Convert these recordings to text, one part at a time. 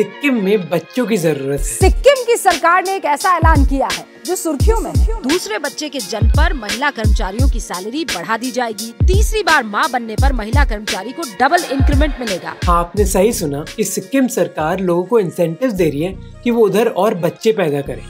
सिक्किम में बच्चों की ज़रूरत है। सिक्किम की सरकार ने एक ऐसा ऐलान किया है जो सुर्खियों में है। दूसरे बच्चे के जन्म पर महिला कर्मचारियों की सैलरी बढ़ा दी जाएगी। तीसरी बार माँ बनने पर महिला कर्मचारी को डबल इंक्रीमेंट मिलेगा। हाँ आपने सही सुना कि सिक्किम सरकार लोगों को इंसेंटिव दे रही है कि वो उधर और बच्चे पैदा करें।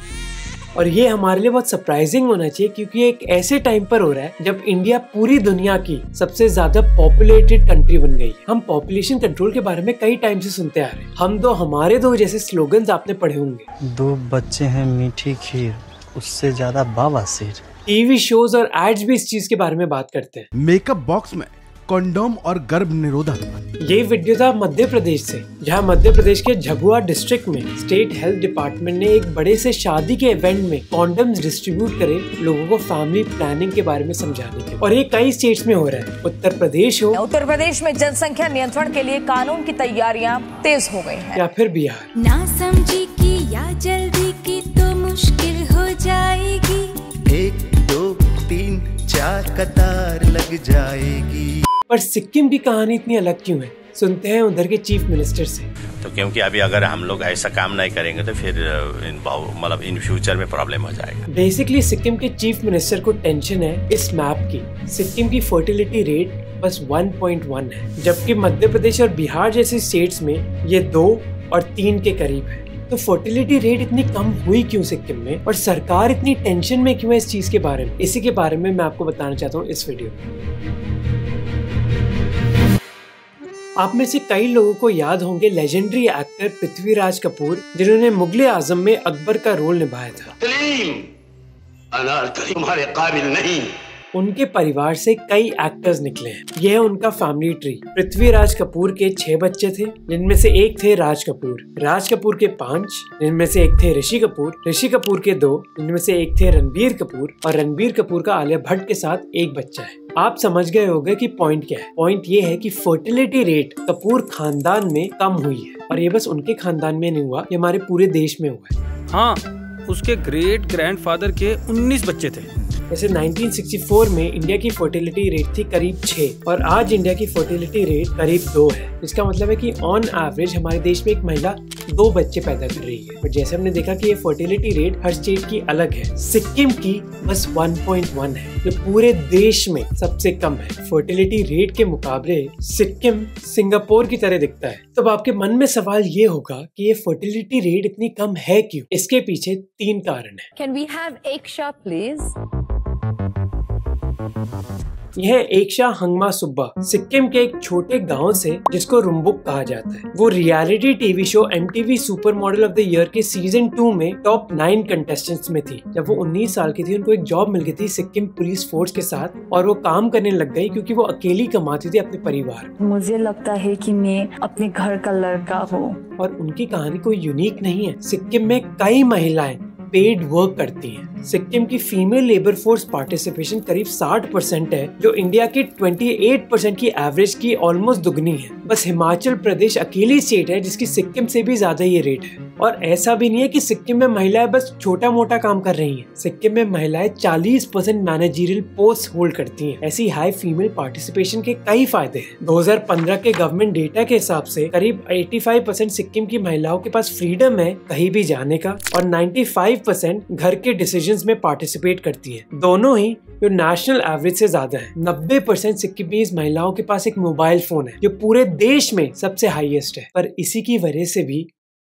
और ये हमारे लिए बहुत सरप्राइजिंग होना चाहिए क्योंकि एक ऐसे टाइम पर हो रहा है जब इंडिया पूरी दुनिया की सबसे ज़्यादा पॉपुलेटेड कंट्री बन गई है। हम पॉपुलेशन कंट्रोल के बारे में कई टाइम से सुनते आ रहे हैं। हम दो हमारे दो जैसे स्लोगन्स आपने पढ़े होंगे। दो बच्चे हैं मीठी खीर उससे ज़्यादा बाबा सिर टीवी शोज़ और एड्स भी इस चीज़ के बारे में बात करते हैं। मेकअप बॉक्स में कंडोम और गर्भ निरोधक ये वीडियो था मध्य प्रदेश से जहाँ मध्य प्रदेश के झबुआ डिस्ट्रिक्ट में स्टेट हेल्थ डिपार्टमेंट ने एक बड़े से शादी के इवेंट में कॉन्डम्स डिस्ट्रीब्यूट करे लोगों को फैमिली प्लानिंग के बारे में समझाने के और ये कई स्टेट्स में हो रहा है उत्तर प्रदेश हो। उत्तर प्रदेश में जनसंख्या नियंत्रण के लिए कानून की तैयारियाँ तेज हो गई हैं। या फिर बिहार। ना समझी की या जल्दी की तो मुश्किल हो जाएगी। एक दो तीन चार कतार लग जाएगी। पर सिक्किम की कहानी इतनी अलग क्यों है? सुनते हैं उधर के चीफ मिनिस्टर से। तो क्योंकि अभी अगर हम लोग ऐसा काम नहीं करेंगे तो फिर इन मतलब इन फ्यूचर में प्रॉब्लम हो जाएगा। बेसिकली सिक्किम के चीफ मिनिस्टर को टेंशन है इस मैप की। सिक्किम की फर्टिलिटी रेट बस 1.1 है जबकि मध्य प्रदेश और बिहार जैसे स्टेट्स में ये दो और तीन के करीब है। तो फर्टिलिटी रेट इतनी कम हुई क्यों सिक्किम में? और सरकार इतनी टेंशन में क्यों है इस चीज़ के बारे में? इसी के बारे में मैं आपको बताना चाहता हूँ इस वीडियो में। आप में से कई लोगों को याद होंगे लेजेंडरी एक्टर पृथ्वीराज कपूर जिन्होंने मुगले आज़म में अकबर का रोल निभाया था। तुम्हारे काबिल नहीं। उनके परिवार से कई एक्टर्स निकले हैं। यह है उनका फैमिली ट्री पृथ्वीराज कपूर के छह बच्चे थे जिनमें से एक थे राज कपूर। राज कपूर के पाँच जिनमें से एक थे ऋषि कपूर। ऋषि कपूर के दो जिनमें से एक थे रणबीर कपूर। और रणबीर कपूर का आलिया भट्ट के साथ एक बच्चा है। आप समझ गए होंगे कि पॉइंट क्या है। पॉइंट ये है कि फर्टिलिटी रेट कपूर खानदान में कम हुई है। और ये बस उनके खानदान में नहीं हुआ, ये हमारे पूरे देश में हुआ है। हाँ उसके ग्रेट ग्रैंडफादर के 19 बच्चे थे। वैसे 1964 में इंडिया की फर्टिलिटी रेट थी करीब छह, और आज इंडिया की फर्टिलिटी रेट करीब दो है। इसका मतलब है कि ऑन एवरेज हमारे देश में एक महिला दो बच्चे पैदा कर रही है। और जैसे हमने देखा कि ये फर्टिलिटी रेट हर स्टेट की अलग है। सिक्किम की बस 1.1 है, जो पूरे देश में सबसे कम है। फर्टिलिटी रेट के मुकाबले सिक्किम सिंगापुर की तरह दिखता है। तो आपके मन में सवाल ये होगा कि ये फर्टिलिटी रेट इतनी कम है क्यों? इसके पीछे तीन कारण है। कैन वी हैव एक प्लीज़ यह एक शाह हंगमा सुब्बा सिक्किम के एक छोटे गाँव से जिसको रुम्बुक कहा जाता है। वो reality TV show M TV super model of the year के सीज़न टू में टॉप नाइन कंटेस्टेंट्स में थी। जब वो 19 साल की थी उनको एक जॉब मिल गई थी सिक्किम पुलिस फोर्स के साथ और वो काम करने लग गई क्योंकि वो अकेली कमाती थी अपने परिवार। मुझे लगता है की मैं अपने घर का लड़का हूँ। और उनकी कहानी कोई यूनिक नहीं है। सिक्किम में कई महिलाएँ पेड वर्क करती हैं। सिक्किम की फीमेल लेबर फोर्स पार्टिसिपेशन करीब 60 परसेंट है, जो इंडिया की 28 परसेंट की एवरेज की ऑलमोस्ट दुगनी है बस हिमाचल प्रदेश अकेली स्टेट है, जिसकी सिक्किम से भी ज़्यादा ये रेट है और ऐसा भी नहीं है कि सिक्किम में महिलाएँ बस छोटा मोटा काम कर रही हैं। सिक्किम में महिलाएँ 40 परसेंट मैनेजरियल पोस्ट होल्ड करती हैं। ऐसी हाई फीमेल पार्टिसिपेशन के कई फ़ायदे हैं 2015 के गवर्नमेंट डेटा के हिसाब से करीब 85 परसेंट सिक्किम की महिलाओं के पास फ्रीडम है कहीं भी जाने का और 95 परसेंट घर के डिसीज़न में पार्टिसिपेट करती है। दोनों ही जो नेशनल एवरेज से ज़्यादा है। नब्बे परसेंट सिक्किमीज महिलाओं के पास एक मोबाइल फ़ोन है, जो पूरे देश में सबसे हाईएस्ट है। पर इसी की वजह से भी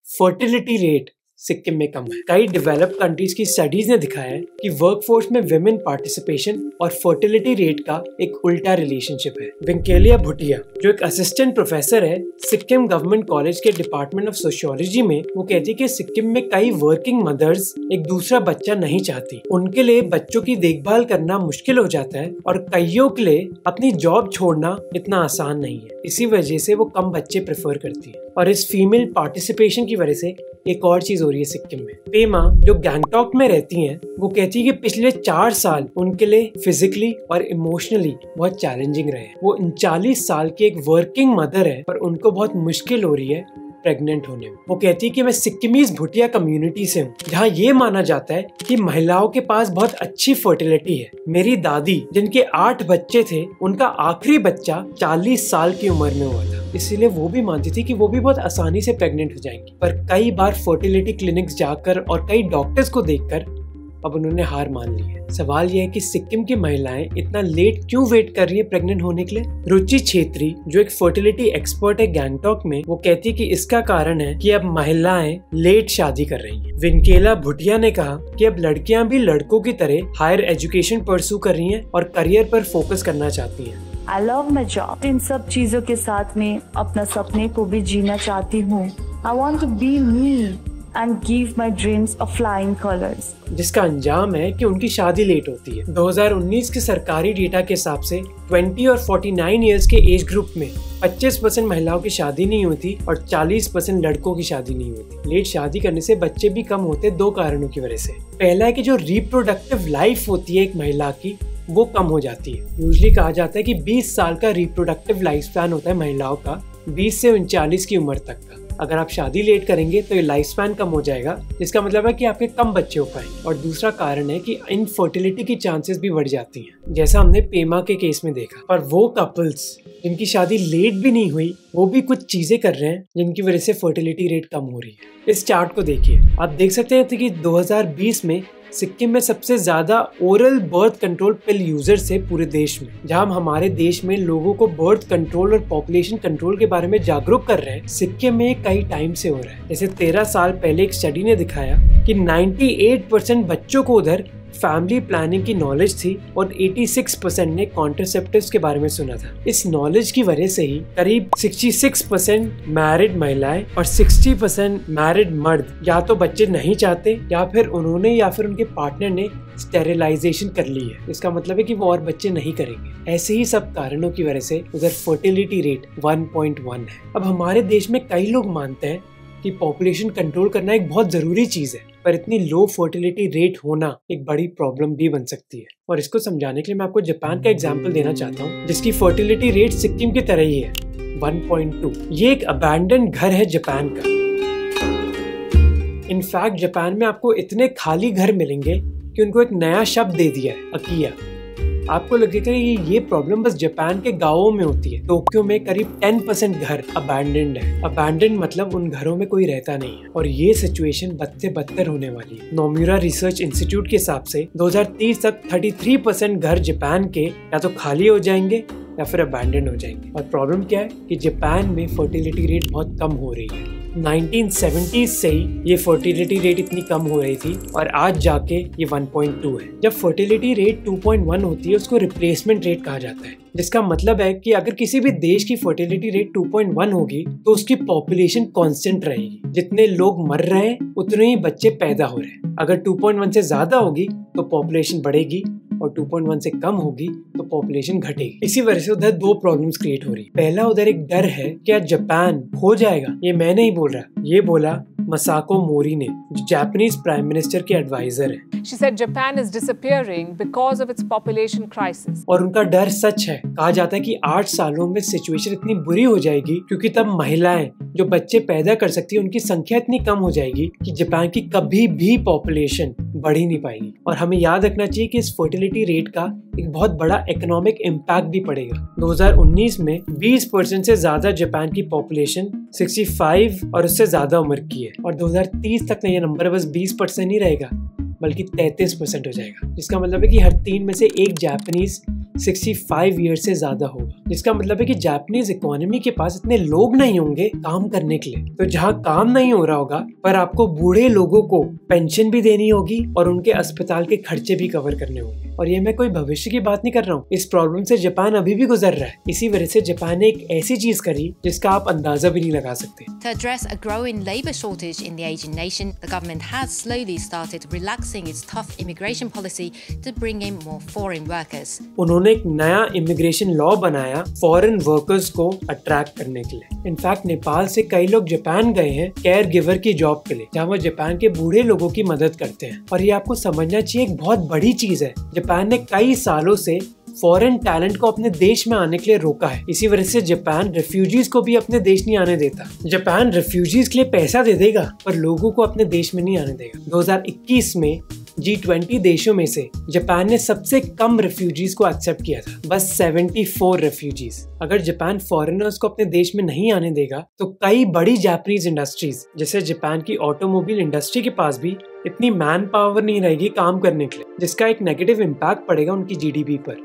फर्टिलिटी रेट सिक्किम में कम है। कई डेवलप्ड कंट्रीज़ की स्टडीज़ ने दिखाया है कि वर्कफोर्स में विमेन पार्टिसिपेशन और फर्टिलिटी रेट का एक उल्टा रिलेशनशिप है। विंकेलिया भुटिया जो एक असिस्टेंट प्रोफेसर है, सिक्किम गवर्नमेंट कॉलेज के डिपार्टमेंट ऑफ़ सोशियोलॉजी में, वो कहती है कि सिक्किम में कई वर्किंग मदर्स एक दूसरा बच्चा नहीं चाहती। उनके लिए बच्चों की देखभाल करना मुश्किल हो जाता है और कईयों के लिए अपनी जॉब छोड़ना इतना आसान नहीं है। इसी वजह से वो कम बच्चे प्रेफर करती है। और इस फीमेल पार्टिसिपेशन की वजह से एक और चीज़ हो रही है सिक्किम में। पेमा, जो गैंगटॉक में रहती हैं, वो कहती है कि पिछले चार साल उनके लिए फिजिकली और इमोशनली बहुत चैलेंजिंग रहे वो उनचालीस साल की एक वर्किंग मदर है पर उनको बहुत मुश्किल हो रही है प्रेग्नेंट होने में। वो कहती है कि मैं सिक्किमीज भुटिया कम्युनिटी से हूँ, जहाँ ये माना जाता है कि महिलाओं के पास बहुत अच्छी फर्टिलिटी है। मेरी दादी, जिनके आठ बच्चे थे, उनका आखिरी बच्चा चालीस साल की उम्र में हुआ था। इसीलिए वो भी मानती थी कि वो भी बहुत आसानी से प्रेग्नेंट हो जाएँगी। पर कई बार फर्टिलिटी क्लिनिक्स जाकर और कई डॉक्टर्स को देखकर अब उन्होंने हार मान ली है। सवाल यह है कि सिक्किम की महिलाएँ इतना लेट क्यों वेट कर रही है प्रेग्नेंट होने के लिए? रुचि छेत्री, जो एक फर्टिलिटी एक्सपर्ट है गैंगटॉक में, वो कहती है कि इसका कारण है कि अब महिलाएँ लेट शादी कर रही हैं। विनकेला भुटिया ने कहा कि अब लड़कियाँ भी लड़कों की तरह हायर एजुकेशन परसू कर रही हैं और करियर पर फोकस करना चाहती हैं। I love my job in सब चीज़ों के साथ में अपना सपने को भी जीना चाहती हूँ। I want to be me and give my dreams a flying colours जिसका अंजाम है कि उनकी शादी लेट होती है। 2019 के सरकारी डेटा के हिसाब से 20 और 49 इयर्स के एज ग्रुप में 25 परसेंट महिलाओं की शादी नहीं होती और 40 परसेंट लड़कों की शादी नहीं होती लेट शादी करने से बच्चे भी कम होते दो कारणों की वजह से। पहला है कि जो रिप्रोडक्टिव लाइफ होती है एक महिला की वो कम हो जाती है। यूजली कहा जाता है कि 20 साल का रिप्रोडक्टिव लाइफ स्पैन होता है महिलाओं का 20 से उनचालीस की उम्र तक का। अगर आप शादी लेट करेंगे तो ये लाइफ स्पैन कम हो जाएगा, जिसका मतलब है कि आपके कम बच्चे हो पाएँगे। और दूसरा कारण है कि इनफर्टिलिटी की चांसेस भी बढ़ जाती हैं। जैसा हमने पेमा के केस में देखा, पर वो कपल्स जिनकी शादी लेट भी नहीं हुई, वो भी कुछ चीज़ें कर रहे हैं, जिनकी वजह से फर्टिलिटी रेट कम हो रही है। इस चार्ट को देखिए। आप देख सकते हैं कि 2020 में सिक्किम में सबसे ज़्यादा oral birth control pill users है पूरे देश में, जहाँ हम हमारे देश में लोगों को बर्थ कंट्रोल और पॉपुलेशन कंट्रोल के बारे में जागरूक कर रहे हैं, सिक्किम में कई टाइम से हो रहा है। जैसे तेरह साल पहले एक स्टडी ने दिखाया कि 98 परसेंट बच्चों को उधर फैमिली प्लानिंग की नॉलेज थी और 86 परसेंट ने कॉन्ट्रसेप्टिव के बारे में सुना था। इस नॉलेज की वजह से ही करीब 66 परसेंट मैरिड महिलाएँ और 60 परसेंट मैरिड मर्द या तो बच्चे नहीं चाहते या फिर उन्होंने या फिर उनके पार्टनर ने स्टेरिलाइजेशन कर ली है। इसका मतलब है कि वो और बच्चे नहीं करेंगे। ऐसे ही सब कारणों की वजह से उधर फर्टिलिटी रेट 1.1 है। अब हमारे देश में कई लोग मानते हैं कि पॉपुलेशन कंट्रोल करना एक बहुत ज़रूरी चीज़ है। पर इतनी लो फर्टिलिटी रेट होना एक बड़ी प्रॉब्लम भी बन सकती है। और इसको समझाने के लिए मैं आपको जापान का एग्ज़ाम्पल देना चाहता हूँ, जिसकी फर्टिलिटी रेट सिक्किम की तरह ही है 1.2 ये एक अबैंडन घर है जापान का। इनफैक्ट जापान में आपको इतने खाली घर मिलेंगे कि उनको एक नया शब्द दे दिया है, अकिया। आपको लगेगा कि ये प्रॉब्लम बस जापान के गाँवों में होती है। टोक्यो में करीब 10 परसेंट घर अबैंडेंड है। अबैंडेंड मतलब उन घरों में कोई रहता नहीं है। और ये सिचुएशन बदते बदतर होने वाली है। नोम्यूरा रिसर्च इंस्टीट्यूट के हिसाब से 2030 तक 33 परसेंट घर जापान के या तो खाली हो जाएँगे या फिर अबैंडन हो जाएँगे। और प्रॉब्लम क्या है कि जापान में फर्टिलिटी रेट बहुत कम हो रही है। 1970s से ही ये फर्टिलिटी रेट इतनी कम हो रही थी और आज जाके ये 1.2 है। जब फर्टिलिटी रेट 2.1 होती है, उसको रिप्लेसमेंट रेट कहा जाता है। जिसका मतलब है कि अगर किसी भी देश की फर्टिलिटी रेट 2.1 होगी तो उसकी पॉपुलेशन कांस्टेंट रहेगी। जितने लोग मर रहे हैं, उतने ही बच्चे पैदा हो रहे हैं। अगर 2.1 से ज़्यादा होगी तो पॉपुलेशन बढ़ेगी। और 2.1 से कम होगी तो पॉपुलेशन घटेगी। इसी वजह से उधर दो प्रॉब्लम्स क्रिएट हो रही पहला, उधर एक डर है क्या जापान हो जाएगा। ये मैं नहीं बोल रहा। ये बोला मसाको मोरी ने जो जापानीज प्राइम मिनिस्टर के एडवाइजर है। She said Japan is disappearing because of its population crisis. और उनका डर सच है। कहा जाता है कि आठ सालों में सिचुएशन इतनी बुरी हो जाएगी क्योंकि तब महिलाएँ जो बच्चे पैदा कर सकती है उनकी संख्या इतनी कम हो जाएगी कि जापान की कभी भी पॉपुलेशन बढ़ ही नहीं पाएगी। और हमें याद रखना चाहिए कि इस फर्टिलिटी रेट का एक बहुत बड़ा इकोनॉमिक इम्पैक्ट भी पड़ेगा। 2019 में 20 परसेंट से ज़्यादा जापान की पॉपुलेशन 65 और उससे ज़्यादा उम्र की है। और 2030 तक ये नंबर बस 20 परसेंट ही रहेगा, बल्कि 33 परसेंट हो जाएगा। जिसका मतलब है कि हर तीन में से एक जापानीज 65 ईयर से ज़्यादा होगा। जिसका मतलब है कि जापानीज इकोनॉमी के पास इतने लोग नहीं होंगे काम करने के लिए। तो जहाँ काम नहीं हो रहा होगा पर आपको बूढ़े लोगों को पेंशन भी देनी होगी और उनके अस्पताल के खर्चे भी कवर करने होंगे। और ये मैं कोई भविष्य की बात नहीं कर रहा हूँ। इस प्रॉब्लम से जापान अभी भी गुजर रहा है। इसी वजह से जापान ने एक ऐसी चीज़ करी जिसका आप अंदाज़ा भी नहीं लगा सकते। To address a growing labour shortage in the Asian nation, the government has slowly started relaxing its tough immigration policy to bring in more foreign workers. उन्होंने एक नया इमिग्रेशन लॉ बनाया फॉरेन वर्कर्स को अट्रैक्ट करने के लिए। In fact Nepal से कई लोग जापान गए हैं केयर गिवर की जॉब के लिए, जहाँ वो जापान के बूढ़े लोगों की मदद करते हैं। और ये आपको समझना चाहिए, एक बहुत बड़ी चीज़ है। जापान ने कई सालों से फॉरेन टैलेंट को अपने देश में आने के लिए रोका है। इसी वजह से जापान रेफ्यूजीज को भी अपने देश नहीं आने देता। जापान रेफ्यूजीज के लिए पैसा दे देगा, पर लोगों को अपने देश में नहीं आने देगा। 2021 में जी ट्वेंटी देशों में से जापान ने सबसे कम रेफ्यूजीज को एक्सेप्ट किया था। बस 74 रेफ्यूजीज अगर जापान फॉरेनर्स को अपने देश में नहीं आने देगा तो कई बड़ी जापानीज इंडस्ट्रीज़ जैसे जापान की ऑटोमोबाइल इंडस्ट्री के पास भी इतनी मैन पावर नहीं रहेगी काम करने के लिए, जिसका एक नेगेटिव इम्पैक्ट पड़ेगा उनकी जीडीपी पर।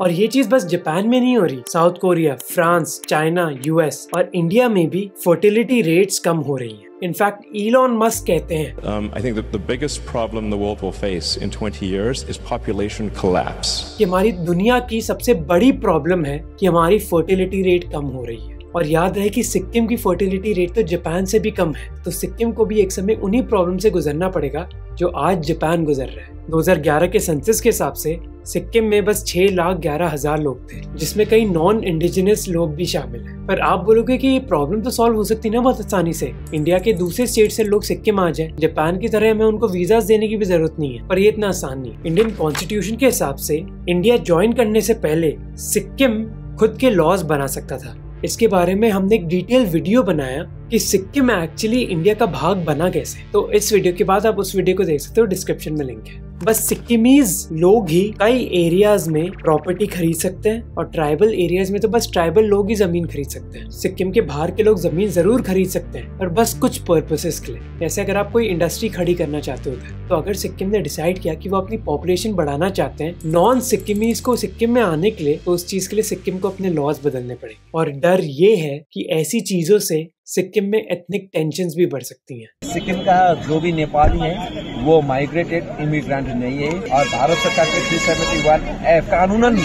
और ये चीज़ बस जापान में नहीं हो रही। South Korea France China US और इंडिया में भी फर्टिलिटी रेट्स कम हो रही है। In fact, Elon Musk कहते हैं। Um, I think that the biggest problem the world will face in 20 years is population collapse. कि हमारी दुनिया की सबसे बड़ी प्रॉब्लम है कि हमारी फर्टिलिटी रेट कम हो रही है। और याद रहे कि सिक्किम की फर्टिलिटी रेट तो जापान से भी कम है। तो सिक्किम को भी एक समय उन्हीं प्रॉब्लम से गुजरना पड़ेगा जो आज जापान गुजर रहा है। 2011 के सेंसस के हिसाब से सिक्किम में बस छह लाख ग्यारह हज़ार लोग थे, जिसमें कई नॉन इंडिजिनस लोग भी शामिल हैं। पर आप बोलोगे कि ये प्रॉब्लम तो सॉल्व हो सकती ना बहुत आसानी से? इंडिया के दूसरे स्टेट से लोग सिक्किम आ जाए। जापान की तरह हमें उनको वीज़ा देने की भी ज़रूरत नहीं है, पर ये इतना आसान नहीं इंडियन कॉन्स्टिट्यूशन के हिसाब से इंडिया ज्वाइन करने से पहले सिक्किम खुद के लॉज बना सकता था। इसके बारे में हमने एक डिटेल वीडियो बनाया कि सिक्किम एक्चुअली इंडिया का भाग बना कैसे? तो इस वीडियो के बाद आप उस वीडियो को देख सकते हो डिस्क्रिप्शन में लिंक है। बस सिक्किमीज लोग ही कई एरियाज़ में प्रॉपर्टी खरीद सकते हैं और ट्राइबल एरियाज़ में तो बस ट्राइबल लोग ही ज़मीन खरीद सकते हैं। सिक्किम के बाहर के लोग ज़मीन ज़रूर खरीद सकते हैं पर बस कुछ पर्पसेस के लिए। जैसे अगर आप कोई इंडस्ट्री खड़ी करना चाहते होते हैं तो अगर सिक्किम ने डिसाइड किया कि वो अपनी पॉपुलेशन बढ़ाना चाहते हैं नॉन सिक्किमीज को सिक्किम में आने के लिए तो उस चीज़ के लिए सिक्किम को अपने लॉज बदलने पड़े और डर ये है कि ऐसी चीज़ों से सिक्किम में एथनिक टेंशन भी बढ़ सकती हैं। सिक्किम का जो भी नेपाली है वो माइग्रेटेड इमिग्रेंट नहीं है और भारत सरकार के थ्री सेवेंटी वन कानून कानूनन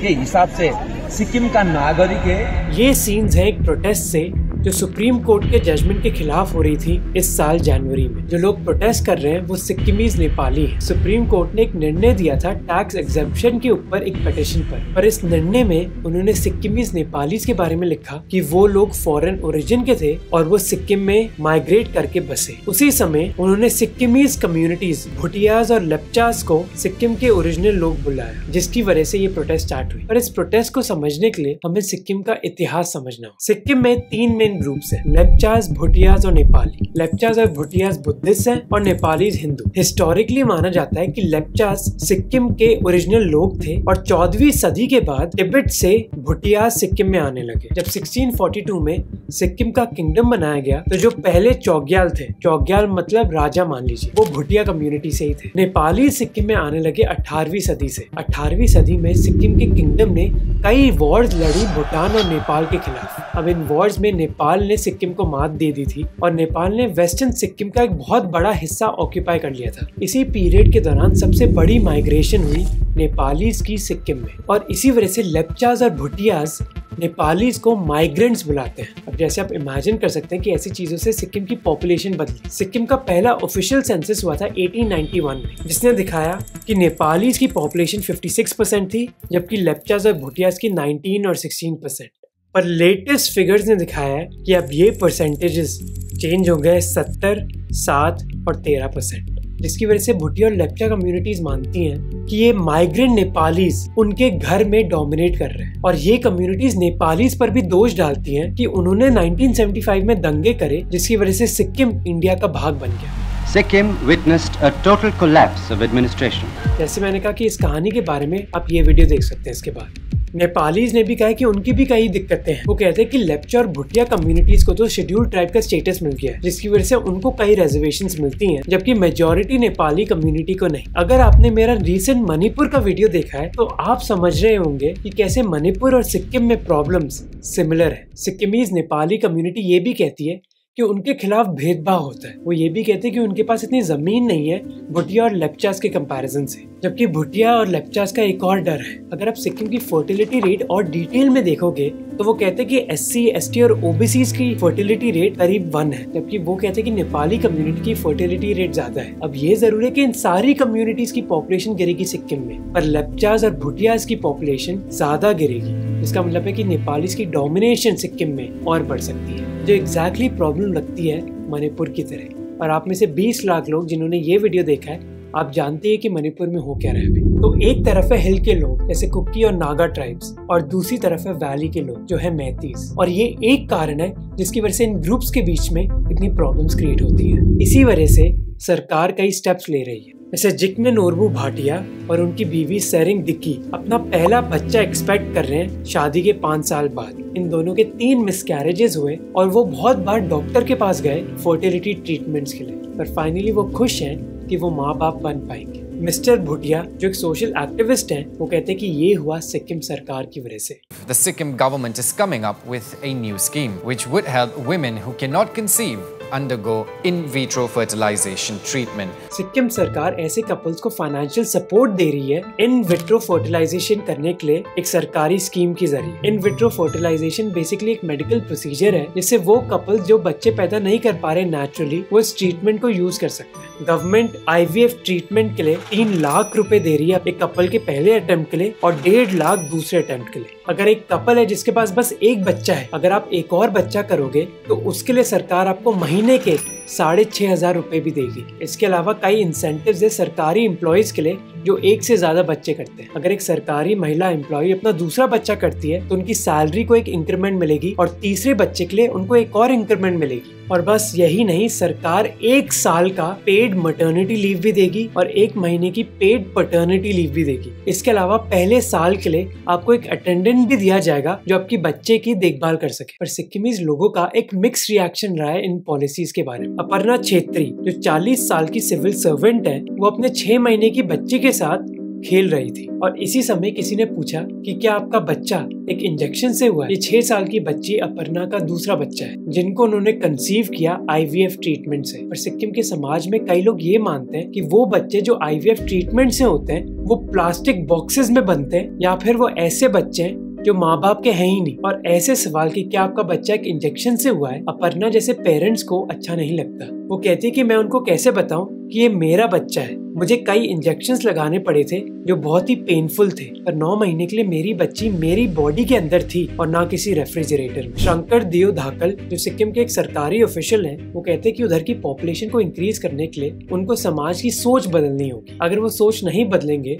के हिसाब से सिक्किम का नागरिक है। ये सीन्स है एक प्रोटेस्ट से जो सुप्रीम कोर्ट के जजमेंट के खिलाफ हो रही थी इस साल जनवरी में। जो लोग प्रोटेस्ट कर रहे हैं, वो सिक्किमीज, नेपाली हैं। सुप्रीम कोर्ट ने एक निर्णय दिया था टैक्स एग्जेप्शन के ऊपर एक पिटिशन पर। पर इस निर्णय में उन्होंने सिक्किमीज, नेपालीज के बारे में लिखा कि वो लोग फॉरेन ओरिजिन के थे और वो सिक्किम में माइग्रेट करके बसे। उसी समय उन्होंने सिक्किमीज कम्युनिटीज भुटियाज और लेप्चाज को सिक्किम के ओरिजिनल लोग बुलाया, जिसकी वजह से ये प्रोटेस्ट स्टार्ट हुई। पर इस प्रोटेस्ट को समझने के लिए हमें सिक्किम का इतिहास समझना सिक्किम में तीन मेन ग्रुप्स हैं लेप्चाज भुटियाज और नेपाली। लेप्चाज और भुटियाज बुद्धिस्ट हैं और नेपालीज हिंदू। हिस्टोरिकली माना जाता है कि लेप्चाज सिक्किम के ओरिजिनल लोग थे और चौदहवीं सदी के बाद तिब्बत से भुटियाज सिक्किम में आने लगे। जब 1642 में सिक्किम का किंगडम बनाया गया तो जो पहले चौग्याल थे, चौग्याल मतलब राजा मान लीजिए, वो भुटिया कम्युनिटी से ही थे। नेपाली सिक्किम में आने लगे 18वीं सदी से। 18वीं सदी में सिक्किम के किंगडम ने कई वॉर्स लड़ी भूटान और नेपाल के खिलाफ। अब इन वॉर्स में नेपाल ने सिक्किम को मात दे दी थी और नेपाल ने वेस्टर्न सिक्किम का एक बहुत बड़ा हिस्सा ऑक्यूपाई कर लिया था। इसी पीरियड के दौरान सबसे बड़ी माइग्रेशन हुई नेपालीज की सिक्किम में और इसी वजह से लेप्चाज और भुटियाज नेपालीज को माइग्रेंट्स बुलाते हैं। अब जैसे आप इमेजिन कर सकते हैं कि ऐसी चीज़ों से सिक्किम की पॉपुलेशन बदली। सिक्किम का पहला ऑफिशियल सेंसस हुआ था 1891 में, जिसने दिखाया कि नेपालीज की पॉपुलेशन 56 परसेंट थी, जबकि लेप्चाज और भुटियाज की 19 और 16 परसेंट पर लेटेस्ट फिगर्स ने दिखाया है कि अब ये परसेंटेजेस चेंज हो गए 70, 7 और 13 परसेंट जिसकी वजह से भुटिया और लेप्चा कम्युनिटीज मानती हैं कि ये माइग्रेंट नेपालीज उनके घर में डोमिनेट कर रहे हैं। और ये कम्युनिटीज नेपालीज पर भी दोष डालती हैं कि उन्होंने 1975 में दंगे करे जिसकी वजह से सिक्किम इंडिया का भाग बन गया। Sikkim witnessed a total collapse of administration. जैसे मैंने कहा कि इस कहानी के बारे में आप ये वीडियो देख सकते हैं इसके बाद। नेपालीज ने भी कहा कि उनकी भी कई दिक्कतें हैं। वो कहते हैं कि लेप्चा और भुटिया कम्युनिटीज को तो शेड्यूल ट्राइब का स्टेटस मिल गया है, जिसकी वजह से उनको कई रेजर्वेशन मिलती हैं, जबकि मेजोरिटी नेपाली कम्युनिटी को नहीं। अगर आपने मेरा रिसेंट मणिपुर का वीडियो देखा है तो आप समझ रहे होंगे कि कैसे मणिपुर और सिक्किम में प्रॉब्लम्स सिमिलर है। सिक्किमीज नेपाली कम्युनिटी ये भी कहती है कि उनके खिलाफ भेदभाव होता है। वो ये भी कहते हैं कि उनके पास इतनी ज़मीन नहीं है भुटिया और लेप्चास के कंपैरिजन से। जबकि भुटिया और लेप्चास का एक और डर है। अगर आप सिक्किम की फर्टिलिटी रेट और डिटेल में देखोगे तो वो कहते हैं कि एस सी और ओबीसी की फर्टिलिटी रेट करीब वन है। जबकि वो कहते हैं कि नेपाली कम्युनिटी की फर्टिलिटी रेट ज़्यादा है। अब ये ज़रूर है कि इन सारी कम्युनिटीज की पॉपुलेशन गिरेगी सिक्किम में, पर लेप्चाज और भुटियाज की पॉपुलेशन ज़्यादा गिरेगी। इसका मतलब है कि नेपालीज की डोमिनेशन सिक्किम में और बढ़ सकती है। जो एग्जैक्टली प्रॉब्लम लगती है मणिपुर की तरह। और आप में से 20 लाख लोग जिन्होंने ये वीडियो देखा है, आप जानते हैं कि मणिपुर में हो क्या रहा है तो एक तरफ़ है हिल के लोग, जैसे कुकी और नागा ट्राइब्स और दूसरी तरफ़ है वैली के लोग, जो है मैतीस। और ये एक कारण है जिसकी वजह से इन ग्रुप्स के बीच में इतनी प्रॉब्लम्स क्रिएट होती है। इसी वजह से सरकार कई स्टेप्स ले रही है। जैसे जिक्मे नोरबू भाटिया और उनकी बीवी सेरिंग दिक्की अपना पहला बच्चा एक्सपेक्ट कर रहे हैं शादी के पाँच साल बाद। इन दोनों के तीन मिसकैरेजेस हुए और वो बहुत बार डॉक्टर के पास गए फर्टिलिटी ट्रीटमेंट्स के लिए। पर फाइनली वो खुश हैं कि वो माँ बाप बन पाएँगे। मिस्टर भुटिया, जो एक सोशल एक्टिविस्ट हैं, वो कहते हैं कि ये हुआ सिक्किम सरकार की वजह से। The Sikkim government is coming up with a new scheme which would help women who cannot conceive undergo in vitro fertilization treatment. Sikkim सरकार ऐसे कपल्स को फाइनेंशियल सपोर्ट दे रही है इन विट्रो फर्टिलाइजेशन करने के लिए एक सरकारी स्कीम के ज़रिए। इन विट्रो फर्टिलाइजेशन बेसिकली एक मेडिकल प्रोसीजर है, जिससे वो कपल्स जो बच्चे पैदा नहीं कर पा रहे नेचुरली वो इस ट्रीटमेंट को यूज़ कर सकते हैं। गवर्नमेंट आईवीएफ ट्रीटमेंट के लिए तीन लाख रुपए दे रही है एक कपल के पहले अटेम्प्ट के लिए और डेढ़ लाख दूसरे अटेम्प्ट के लिए। अगर एक कपल है जिसके पास बस एक बच्चा है, अगर आप एक और बच्चा करोगे तो उसके लिए सरकार आपको महीने के साढ़े छह हज़ार रूपए भी देगी। इसके अलावा कई इंसेंटिव है सरकारी एम्प्लॉयज़ के लिए, जो एक से ज़्यादा बच्चे करते हैं। अगर एक सरकारी महिला एम्प्लॉय अपना दूसरा बच्चा करती है तो उनकी सैलरी को एक इंक्रीमेंट मिलेगी और तीसरे बच्चे के लिए उनको एक और इंक्रीमेंट मिलेगी। और बस यही नहीं, सरकार एक साल का पेड मटर्निटी लीव भी देगी और एक महीने की पेड पटर्निटी लीव भी देगी। इसके अलावा पहले साल के लिए आपको एक अटेंडेंट भी दिया जाएगा, जो आपकी बच्चे की देखभाल कर सके। पर सिक्किमीज लोगों का एक मिक्स रिएक्शन रहा है इन पॉलिसीज़ के बारे में। अपर्णा छेत्री, जो 40 साल की सिविल सर्वेंट है, वो अपने छह महीने की बच्ची के साथ खेल रही थी। और इसी समय किसी ने पूछा कि क्या आपका बच्चा एक इंजेक्शन से हुआ है? ये छह साल की बच्ची अपर्णा का दूसरा बच्चा है, जिनको उन्होंने कंसीव किया आईवीएफ ट्रीटमेंट से। पर सिक्किम के समाज में कई लोग ये मानते हैं कि वो बच्चे जो आईवीएफ ट्रीटमेंट से होते हैं, वो प्लास्टिक बॉक्सेस में बनते हैं, या फिर वो ऐसे बच्चे हैं जो माँ बाप के हैं ही नहीं। और ऐसे सवाल की क्या आपका बच्चा एक इंजेक्शन से हुआ है, अपर्णा जैसे पेरेंट्स को अच्छा नहीं लगता। वो कहती कि मैं उनको कैसे बताऊँ कि ये मेरा बच्चा है? मुझे कई इंजेक्शन लगाने पड़े थे जो बहुत ही पेनफुल थे, पर नौ महीने के लिए मेरी बच्ची मेरी बॉडी के अंदर थी और ना किसी रेफ्रिजरेटर में। शंकर देव धाकल, जो सिक्किम के एक सरकारी ऑफिशियल हैं, वो कहते हैं कि उधर की पॉपुलेशन को इंक्रीज करने के लिए उनको समाज की सोच बदलनी होगी। अगर वो सोच नहीं बदलेंगे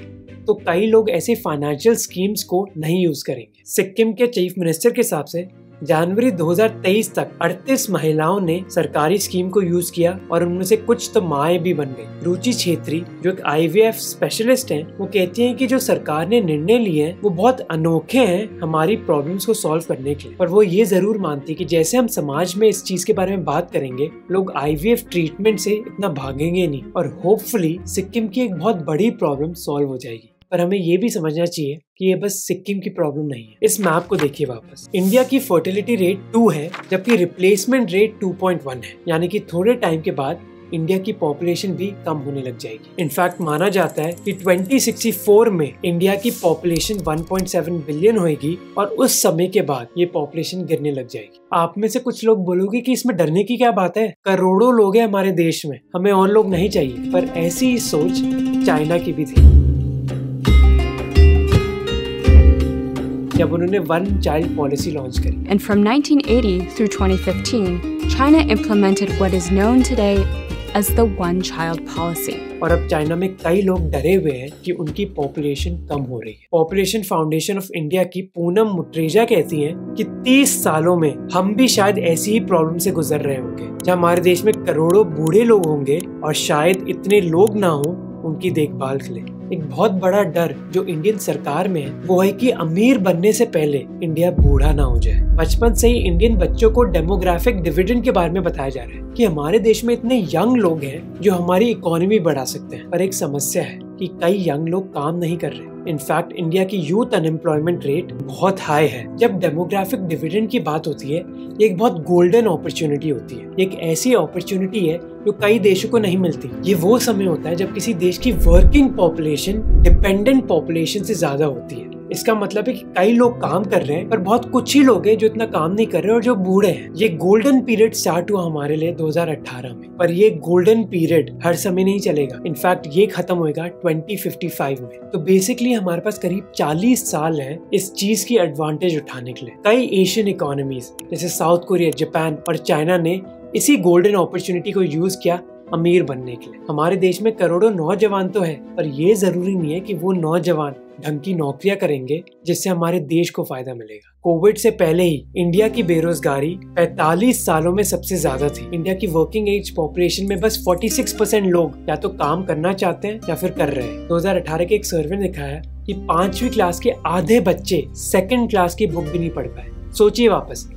तो कई लोग ऐसे फाइनेंशियल स्कीम्स को नहीं यूज़ करेंगे। सिक्किम के चीफ मिनिस्टर के हिसाब से, जनवरी 2023 तक 38 महिलाओं ने सरकारी स्कीम को यूज़ किया और उनमें से कुछ तो माए भी बन गई। रुचि छेत्री, जो एक आईवीएफ स्पेशलिस्ट हैं, वो कहती हैं कि जो सरकार ने निर्णय लिए हैं, वो बहुत अनोखे हैं हमारी प्रॉब्लम्स को सॉल्व करने के लिए। पर वो ये ज़रूर मानती कि जैसे हम समाज में इस चीज़ के बारे में बात करेंगे, लोग आईवीएफ ट्रीटमेंट से इतना भागेंगे नहीं। और होपफुली सिक्किम की एक बहुत बड़ी प्रॉब्लम सॉल्व हो जाएगी। पर हमें ये भी समझना चाहिए कि ये बस सिक्किम की प्रॉब्लम नहीं है। इस मैप को देखिए वापस। इंडिया की फर्टिलिटी रेट टू है, जबकि रिप्लेसमेंट रेट 2.1 है। यानी कि थोड़े टाइम के बाद इंडिया की पॉपुलेशन भी कम होने लग जाएगी। इनफैक्ट माना जाता है कि 2064 में इंडिया की पॉपुलेशन 1.7 बिलियन होगी और उस समय के बाद ये पॉपुलेशन गिरने लग जाएगी। आप में से कुछ लोग बोलोगे कि इसमें डरने की क्या बात है? करोड़ों लोग हैं हमारे देश में। हमें और लोग नहीं चाहिए। पर ऐसी ही सोच चाइना की भी थी। जब उन्होंने वन चाइल्ड पॉलिसी लॉन्च करी। And from 1980 through 2015, China implemented what is known today as the one child policy. और अब चाइना में कई लोग डरे हुए हैं कि उनकी पॉपुलेशन कम हो रही है। पॉपुलेशन फाउंडेशन ऑफ़ इंडिया की पूनम मुट्रेजा कहती हैं कि 30 सालों में हम भी शायद ऐसी ही प्रॉब्लम से गुजर रहे होंगे जहाँ हमारे देश में करोड़ों बूढ़े लोग होंगे और शायद इतने लोग ना हो उनकी देखभाल के लिए। एक बहुत बड़ा डर जो इंडियन सरकार में है, वो है कि अमीर बनने से पहले इंडिया बूढ़ा ना हो जाए। बचपन से ही इंडियन बच्चों को डेमोग्राफिक डिविडेंड के बारे में बताया जा रहा है कि हमारे देश में इतने यंग लोग हैं जो हमारी इकोनॉमी बढ़ा सकते हैं। पर एक समस्या है कि कई यंग लोग काम नहीं कर रहे। इनफैक्ट इंडिया की यूथ अनएम्प्लॉयमेंट रेट बहुत हाई है। जब डेमोग्राफिक डिविडेंड की बात होती है ये एक बहुत गोल्डन अपॉर्चुनिटी होती है। एक ऐसी अपॉर्चुनिटी है जो कई देशों को नहीं मिलती। ये वो समय होता है जब किसी देश की वर्किंग पॉपुलेशन डिपेंडेंट पॉपुलेशन से ज़्यादा होती है। इसका मतलब है कि कई लोग काम कर रहे हैं, पर बहुत कुछ ही लोग हैं जो इतना काम नहीं कर रहे और जो बूढ़े हैं। ये गोल्डन पीरियड स्टार्ट हुआ हमारे लिए 2018 में, पर ये गोल्डन पीरियड हर समय नहीं चलेगा। इनफैक्ट ये खत्म होएगा 2055 में। तो बेसिकली हमारे पास करीब 40 साल है इस चीज़ की एडवांटेज उठाने के लिए। कई एशियन इकोनॉमीज जैसे साउथ कोरिया जापान और चाइना ने इसी गोल्डन अपॉर्चुनिटी को यूज़ किया अमीर बनने के लिए। हमारे देश में करोड़ों नौजवान तो है, पर ये ज़रूरी नहीं है कि वो नौजवान ढंग की नौकरियाँ करेंगे, जिससे हमारे देश को फ़ायदा मिलेगा। कोविड से पहले ही इंडिया की बेरोजगारी 45 सालों में सबसे ज़्यादा थी। इंडिया की वर्किंग एज पॉपुलेशन में बस 46 परसेंट लोग या तो काम करना चाहते हैं या फिर कर रहे हैं। 2018 के एक सर्वे ने दिखाया कि पांचवी क्लास के आधे बच्चे सेकंड क्लास की बुक भी नहीं पढ़ पाए। सोचिए वापस,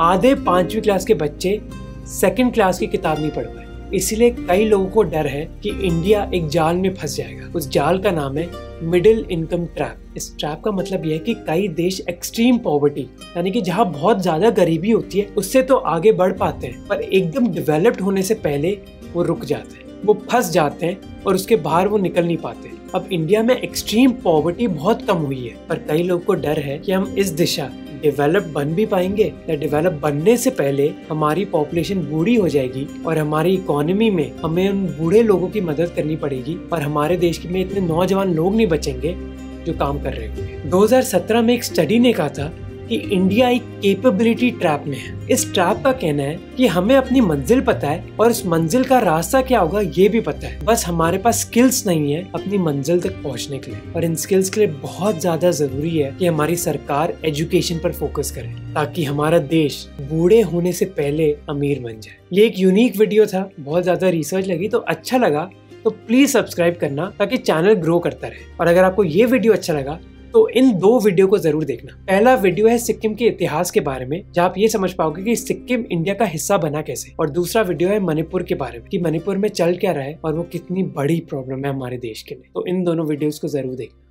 आधे पांचवी क्लास के बच्चे सेकंड क्लास की किताब नहीं पढ़ पाए। इसलिए कई लोगों को डर है कि इंडिया एक जाल में फंस जाएगा। उस जाल का नाम है मिडिल इनकम ट्रैप। इस ट्रैप का मतलब यह है कि कई देश एक्सट्रीम पॉवर्टी, यानी कि जहाँ बहुत ज़्यादा गरीबी होती है, उससे तो आगे बढ़ पाते हैं, पर एकदम डेवलप्ड होने से पहले वो रुक जाते हैं। वो फंस जाते हैं और उसके बाहर वो निकल नहीं पाते। अब इंडिया में एक्सट्रीम पॉवर्टी बहुत कम हुई है, पर कई लोग को डर है कि हम इस दिशा डेवलप बन भी पाएँगे या डेवलप बनने से पहले हमारी पॉपुलेशन बूढ़ी हो जाएगी और हमारी इकोनॉमी में हमें उन बूढ़े लोगों की मदद करनी पड़ेगी और हमारे देश में इतने नौजवान लोग नहीं बचेंगे जो काम कर रहे होंगे। 2017 में एक स्टडी ने कहा था कि इंडिया एक केपेबिलिटी ट्रैप में है। इस ट्रैप का कहना है कि हमें अपनी मंजिल पता है और इस मंजिल का रास्ता क्या होगा ये भी पता है। बस हमारे पास स्किल्स नहीं है अपनी मंजिल तक पहुँचने के लिए। और इन स्किल्स के लिए बहुत ज़्यादा ज़रूरी है कि हमारी सरकार एजुकेशन पर फोकस करे, ताकि हमारा देश बूढ़े होने से पहले अमीर बन जाए। ये एक यूनिक वीडियो था, बहुत ज़्यादा रिसर्च लगी तो अच्छा लगा तो प्लीज़ सब्सक्राइब करना, ताकि चैनल ग्रो करता रहे। और अगर आपको ये वीडियो अच्छा लगा तो इन दो वीडियो को ज़रूर देखना। पहला वीडियो है सिक्किम के इतिहास के बारे में, जहाँ आप ये समझ पाओगे कि सिक्किम इंडिया का हिस्सा बना कैसे। और दूसरा वीडियो है मणिपुर के बारे में, कि मणिपुर में चल क्या रहा है और वो कितनी बड़ी प्रॉब्लम है हमारे देश के लिए। तो इन दोनों वीडियोस को ज़रूर देखना।